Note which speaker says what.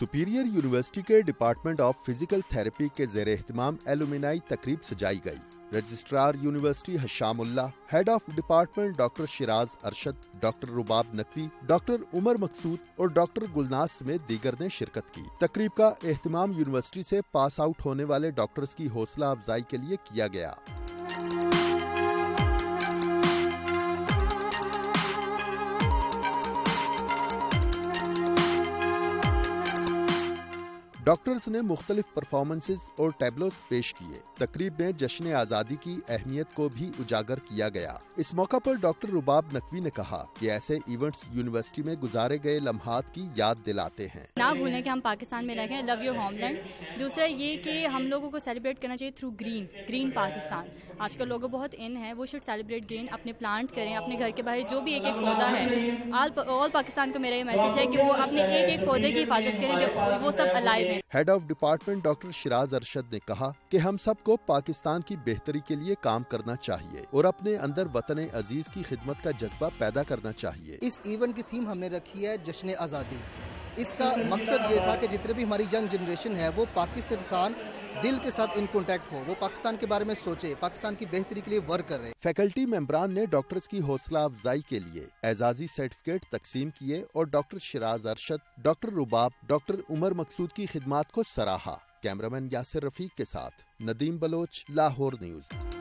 Speaker 1: Superior university کے department of physical therapy کے زیر اہتمام ایلومینائی تقریب سجائی گئی۔ Registrar university Hasham Ullah head of department doctor Shiraz Arshad doctor Rabab Naqvi doctor Umar Maqsood اور ڈاکٹر گلناس سمیت دیگر نے شرکت کی۔ تقریب کا اہتمام یونیورسٹی سے پاس آؤٹ ہونے والے ڈاکٹرز کی حوصلہ افزائی کے لیے کیا گیا۔ ڈاکٹرز نے مختلف پرفارمنسز اور ٹیبلوز پیش کیے۔ تقریب میں جشن آزادی کی اہمیت کو بھی اجاگر کیا گیا۔ اس موقع پر ڈاکٹر رباب نقوی نے کہا کہ ایسے ایونٹس یونیورسٹی میں گزارے گئے لمحات کی یاد دلاتے ہیں۔
Speaker 2: نہ بھولیں کہ ہم پاکستان میں رہ گئے لو یور ہوم لینڈ دوسرا یہ کہ ہم لوگوں کو سیلیبریٹ کرنا چاہیے تھرو گرین گرین پاکستان آج کل لوگوں بہت ان ہے وہ شوڈ سیلیبریٹ گرین اپنے پلانٹ کریں، اپنے گھر کے باہر جو بھی ایک ایک پودا ہے۔ آل پاکستان کو میرا یہ میسج ہے کہ وہ اپنے ایک ایک پودے کی حفاظت کریں کہ وہ سب الائیو ہیں۔
Speaker 1: Head of department doctor Shiraz Arshad نے کہا کہ ہم سب کو پاکستان کی بہتری کے لیے کام کرنا چاہیے اور اپنے اندر وطن عزیز کی خدمت کا جذبہ پیدا کرنا چاہیے۔
Speaker 3: اس ایونٹ کی تھیم ہم نے رکھی ہے جشن آزادی۔ اس کا مقصد یہ تھا کہ جتنے بھی ہماری ینگ جنریشن ہے وہ پاکستان دل کے ساتھ ان کانٹیکٹ ہو وہ پاکستان کے بارے میں سوچے، پاکستان کی بہتری کے لیے ورک کر رہے۔
Speaker 1: فیکلٹی ممبران نے ڈاکٹرز کی حوصلہ افزائی کے لیے اعزازی سرٹیفکیٹ تقسیم کیے اور doctor Shiraz Arshad doctor Rabab doctor Umar Maqsood کی خدمات کو سراہا۔ کیمرامین یاسر رفیق کے ساتھ، ندیم بلوچ، لاہور نیوز۔